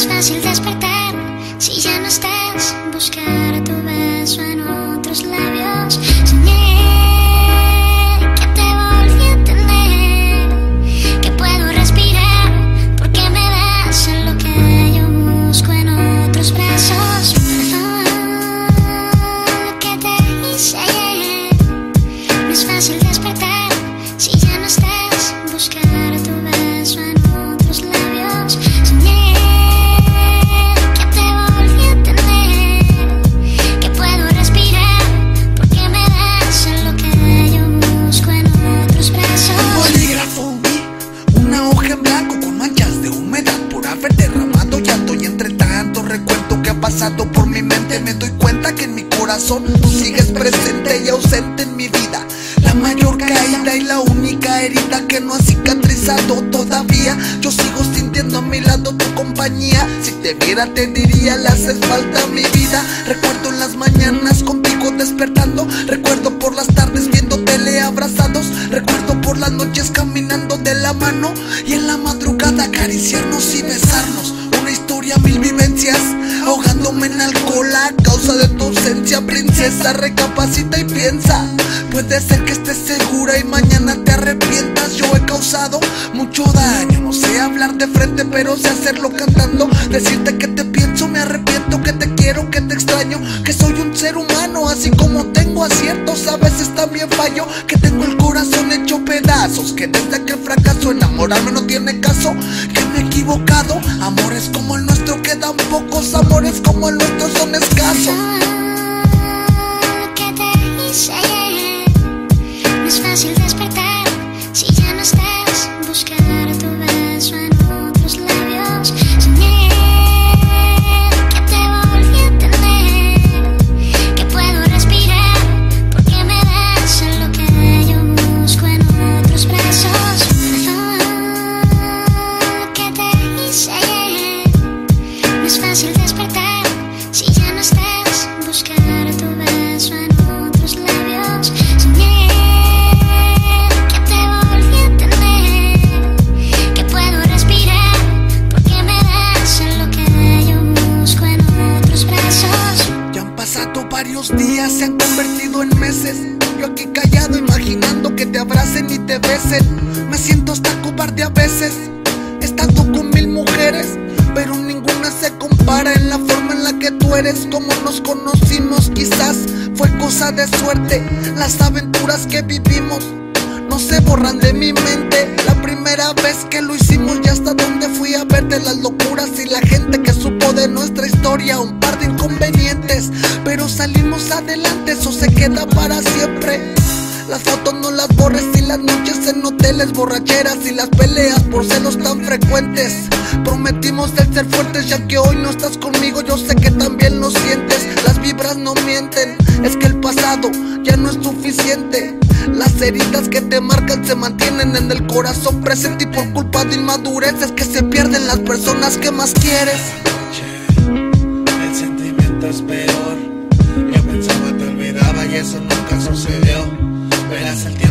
es fácil despertar si ya no estás. Buscar tu beso en otros labios. Soñé que te volví a tener, que puedo respirar porque me das lo que yo busco en otros brazos. Perdón que te hice. No es fácil me doy cuenta que en mi corazón tú sigues presente y ausente en mi vida. La mayor caída y la única herida que no ha cicatrizado todavía. Yo sigo sintiendo a mi lado tu compañía. Si te viera te diría le haces falta a mi vida. Recuerdo las mañanas contigo despertando. Recuerdo por las tardes viendo tele abrazados. Recuerdo por las noches caminando de la mano. Y en la en alcohol a causa de tu ausencia, princesa. Recapacita y piensa. Puede ser que estés segura y mañana te arrepientas. Yo he causado mucho daño. No sé hablar de frente, pero sé hacerlo cantando. Decirte que te pienso, me arrepiento, que te quiero, que te extraño. Que soy un ser humano, así como tengo aciertos. A veces también fallo, que tengo el corazón hecho pedazos. Que desde que fracaso enamorarme no tiene caso. Amores como el nuestro quedan pocos. Amores como el nuestro son escasos. Varios días, se han convertido en meses. Yo aquí callado imaginando que te abracen y te besen. Me siento hasta cobarde a veces, estando con mil mujeres, pero ninguna se compara en la forma en la que tú eres. Como nos conocimos, quizás fue cosa de suerte. Las aventuras que vivimos no se borran de mi mente. La primera vez que lo hicimos, ya hasta donde fui a verte las locuras y la gente que supo de nuestra historia. Un par de inconvenientes, adelante, eso se queda para siempre. Las fotos no las borres y las noches en hoteles, borracheras y las peleas por celos tan frecuentes. Prometimos el ser fuertes ya que hoy no estás conmigo, yo sé que también lo sientes. Las vibras no mienten, es que el pasado ya no es suficiente. Las heridas que te marcan se mantienen en el corazón presente y por culpa de inmadurez es que se pierden las personas que más quieres. Y eso nunca sucedió. Verás, el tiempo